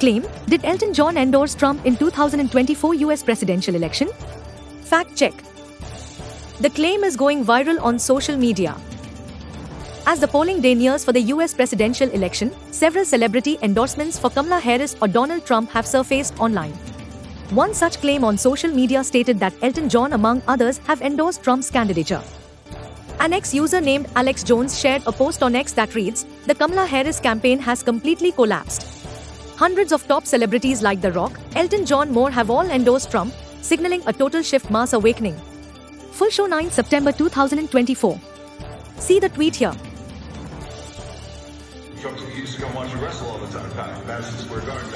Claim Did Elton John endorse Trump in 2024 US presidential election? Fact check. The claim is going viral on social media. As the polling day nears for the US presidential election, several celebrity endorsements for Kamala Harris or Donald Trump have surfaced online. One such claim on social media stated that Elton John, among others, have endorsed Trump's candidature. An X user named Alex Jones shared a post on X that reads The Kamala Harris campaign has completely collapsed. Hundreds of top celebrities like The Rock, Elton John more have all endorsed Trump, signaling a total shift mass awakening. Full show 9 September 2024. See the tweet here. Used to come watch wrestle all the time. Madison Square Garden.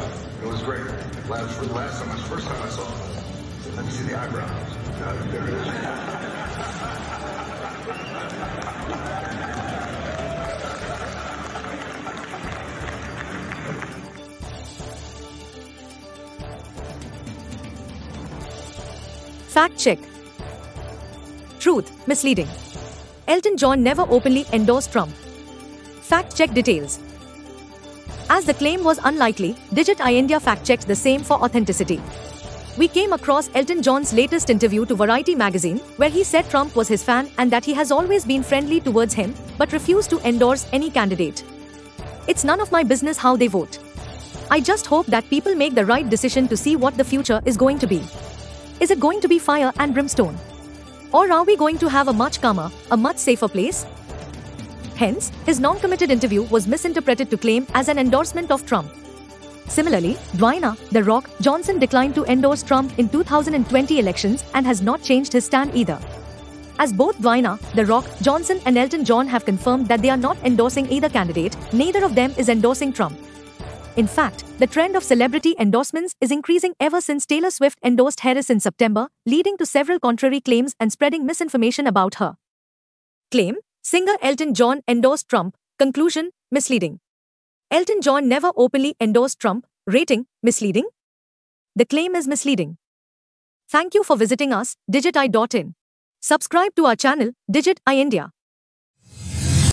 It was great. Last, last time, first time I saw. Let me see the eyebrows. It. There it is. Fact check. Truth, misleading. Elton John never openly endorsed Trump. Fact check details. As the claim was unlikely, DigitEye India fact checked the same for authenticity. We came across Elton John's latest interview to Variety magazine, where he said Trump was his fan and that he has always been friendly towards him, but refused to endorse any candidate. It's none of my business how they vote. I just hope that people make the right decision to see what the future is going to be. Is it going to be fire and brimstone? Or are we going to have a much calmer, a much safer place? Hence, his non committed interview was misinterpreted to claim as an endorsement of Trump. Similarly, Dwayne The Rock Johnson declined to endorse Trump in 2020 elections and has not changed his stand either. As both Dwayne The Rock Johnson and Elton John have confirmed that they are not endorsing either candidate, neither of them is endorsing Trump. In fact, the trend of celebrity endorsements is increasing ever since Taylor Swift endorsed Harris in September, leading to several contrary claims and spreading misinformation about her. Claim Singer Elton John endorsed Trump. Conclusion Misleading. Elton John never openly endorsed Trump. Rating Misleading. The claim is misleading. Thank you for visiting us, digiteye.in. Subscribe to our channel, DigitEye India.